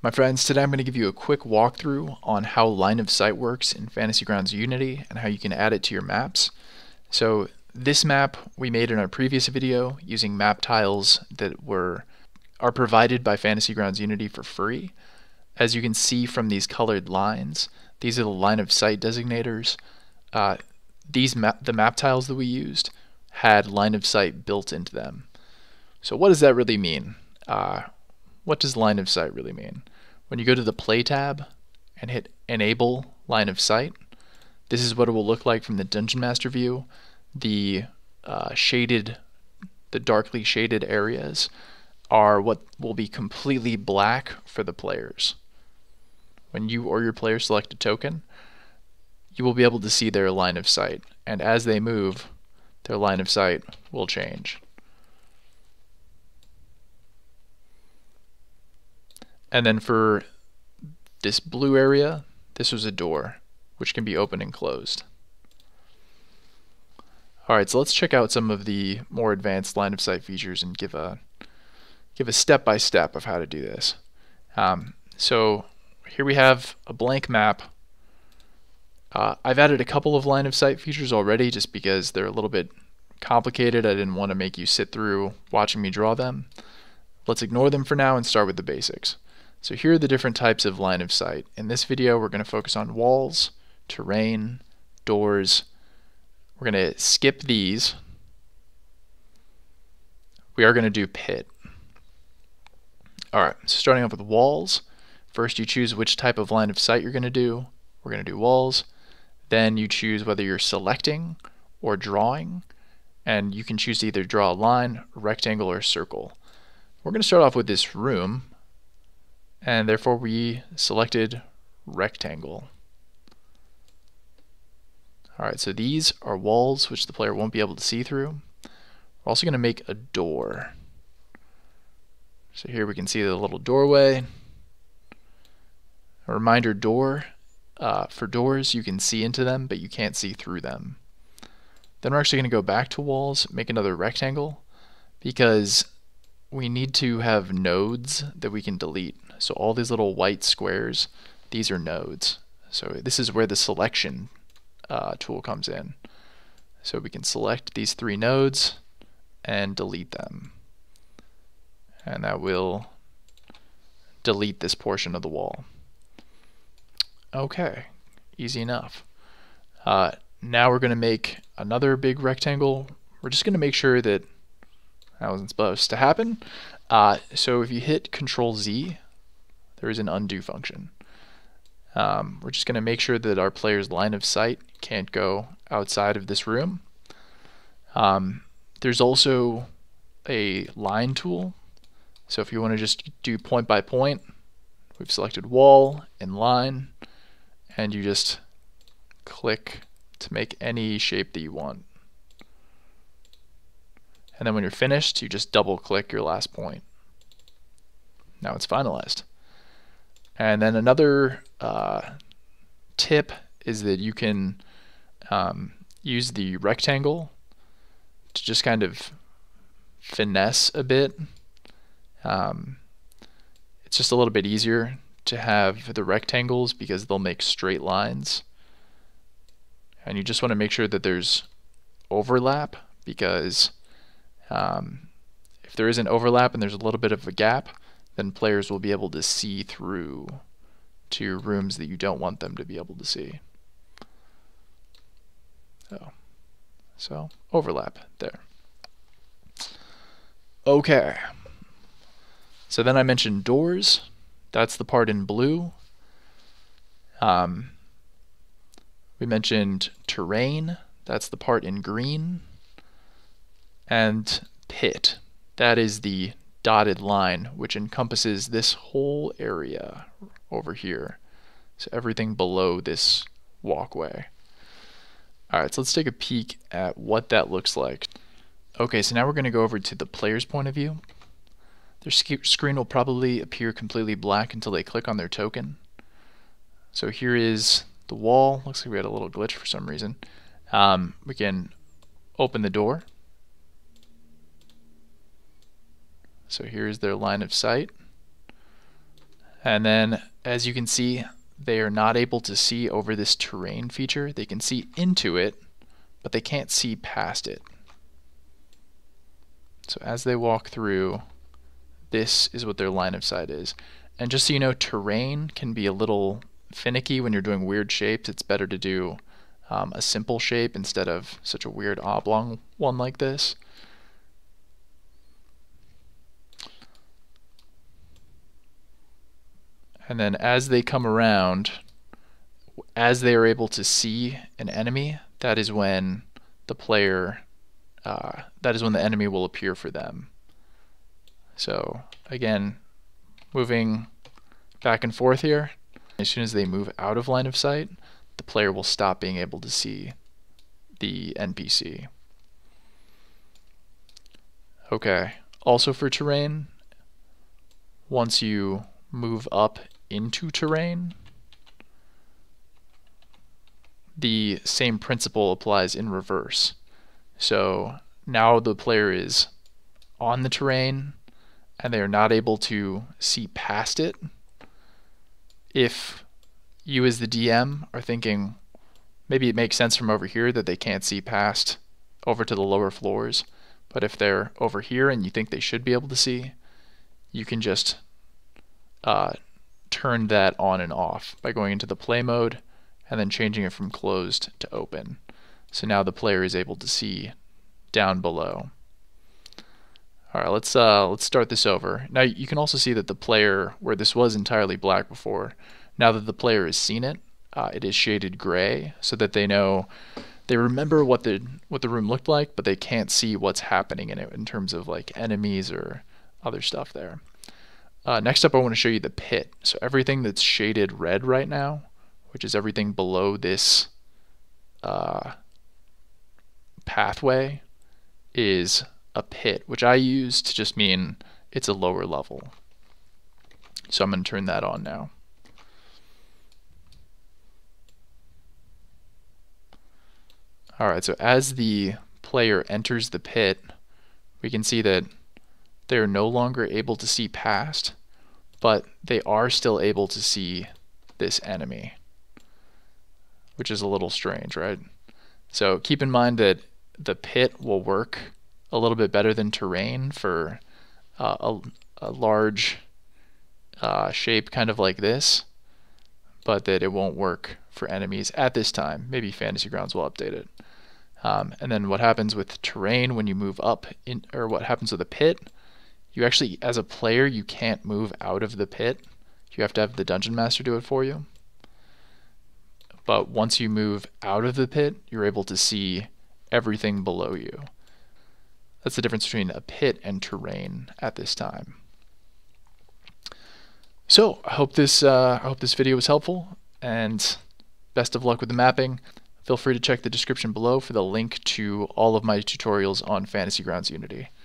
My friends, today I'm going to give you a quick walkthrough on how line of sight works in Fantasy Grounds Unity and how you can add it to your maps. So this map we made in our previous video using map tiles that were are provided by Fantasy Grounds Unity for free. As you can see from these colored lines, these are the line of sight designators. Uh, these map, the map tiles that we used had line of sight built into them. So what does that really mean? Uh, what does line of sight really mean? When you go to the Play tab and hit Enable Line of Sight, this is what it will look like from the Dungeon Master view. The uh, shaded, the darkly shaded areas are what will be completely black for the players. When you or your player select a token, you will be able to see their line of sight, and as they move, their line of sight will change. And then for this blue area, this was a door, which can be opened and closed. Alright, so let's check out some of the more advanced line of sight features and give a give a step-by-step -step of how to do this. Um, so here we have a blank map. Uh, I've added a couple of line of sight features already just because they're a little bit complicated. I didn't want to make you sit through watching me draw them. Let's ignore them for now and start with the basics. So here are the different types of line of sight. In this video, we're going to focus on walls, terrain, doors. We're going to skip these. We are going to do pit. All right, so starting off with walls. First, you choose which type of line of sight you're going to do. We're going to do walls. Then you choose whether you're selecting or drawing. And you can choose to either draw a line, rectangle, or circle. We're going to start off with this room and therefore we selected rectangle. Alright, so these are walls which the player won't be able to see through. We're also going to make a door. So here we can see the little doorway. A reminder door. Uh, for doors, you can see into them, but you can't see through them. Then we're actually going to go back to walls, make another rectangle, because we need to have nodes that we can delete. So all these little white squares, these are nodes. So this is where the selection uh, tool comes in. So we can select these three nodes and delete them. And that will delete this portion of the wall. Okay, easy enough. Uh, now we're going to make another big rectangle. We're just going to make sure that that wasn't supposed to happen. Uh, so if you hit Control Z, there is an undo function. Um, we're just going to make sure that our player's line of sight can't go outside of this room. Um, there's also a line tool. So if you want to just do point by point, we've selected wall and line, and you just click to make any shape that you want. And then when you're finished, you just double click your last point. Now it's finalized. And then another uh, tip is that you can um, use the rectangle to just kind of finesse a bit. Um, it's just a little bit easier to have the rectangles because they'll make straight lines. And you just want to make sure that there's overlap because um, if there isn't overlap and there's a little bit of a gap, then players will be able to see through to rooms that you don't want them to be able to see. So, so overlap there. Okay. So then I mentioned doors. That's the part in blue. Um, we mentioned terrain. That's the part in green. And pit. That is the dotted line, which encompasses this whole area over here. So everything below this walkway. Alright, so let's take a peek at what that looks like. Okay, so now we're going to go over to the player's point of view. Their sc screen will probably appear completely black until they click on their token. So here is the wall. Looks like we had a little glitch for some reason. Um, we can open the door. So here's their line of sight. And then as you can see, they are not able to see over this terrain feature. They can see into it, but they can't see past it. So as they walk through, this is what their line of sight is. And just so you know, terrain can be a little finicky when you're doing weird shapes. It's better to do um, a simple shape instead of such a weird oblong one like this. And then as they come around, as they are able to see an enemy, that is when the player, uh, that is when the enemy will appear for them. So again, moving back and forth here, as soon as they move out of line of sight, the player will stop being able to see the NPC. Okay, also for terrain, once you move up into terrain, the same principle applies in reverse. So now the player is on the terrain and they are not able to see past it. If you as the DM are thinking maybe it makes sense from over here that they can't see past over to the lower floors, but if they're over here and you think they should be able to see, you can just uh, turn that on and off by going into the play mode and then changing it from closed to open. So now the player is able to see down below. All right, let's uh, let's start this over. Now you can also see that the player, where this was entirely black before, now that the player has seen it, uh, it is shaded gray so that they know they remember what the what the room looked like, but they can't see what's happening in it in terms of like enemies or other stuff there. Uh, next up, I want to show you the pit. So everything that's shaded red right now, which is everything below this uh, pathway, is a pit, which I use to just mean it's a lower level. So I'm going to turn that on now. Alright, so as the player enters the pit, we can see that they're no longer able to see past, but they are still able to see this enemy, which is a little strange, right? So keep in mind that the pit will work a little bit better than terrain for uh, a, a, large uh, shape kind of like this, but that it won't work for enemies at this time. Maybe Fantasy Grounds will update it. Um, and then what happens with terrain when you move up in, or what happens with a pit, you actually, as a player, you can't move out of the pit. You have to have the dungeon master do it for you. But once you move out of the pit, you're able to see everything below you. That's the difference between a pit and terrain at this time. So I hope this uh, I hope this video was helpful, and best of luck with the mapping. Feel free to check the description below for the link to all of my tutorials on Fantasy Grounds Unity.